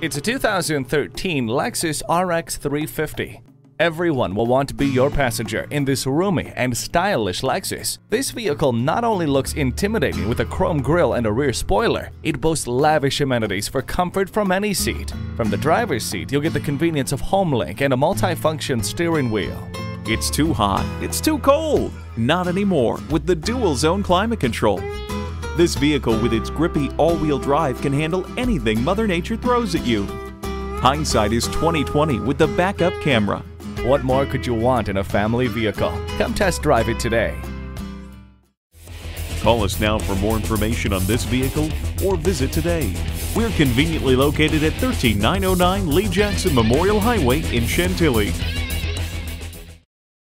It's a 2013 Lexus RX 350. Everyone will want to be your passenger in this roomy and stylish Lexus. This vehicle not only looks intimidating with a chrome grille and a rear spoiler, it boasts lavish amenities for comfort from any seat. From the driver's seat, you'll get the convenience of HomeLink and a multi-function steering wheel. It's too hot, it's too cold. Not anymore with the dual zone climate control. This vehicle with its grippy all-wheel drive can handle anything Mother Nature throws at you. Hindsight is 2020 with the backup camera. What more could you want in a family vehicle? Come test drive it today. Call us now for more information on this vehicle or visit today. We're conveniently located at 13909 Lee Jackson Memorial Highway in Chantilly.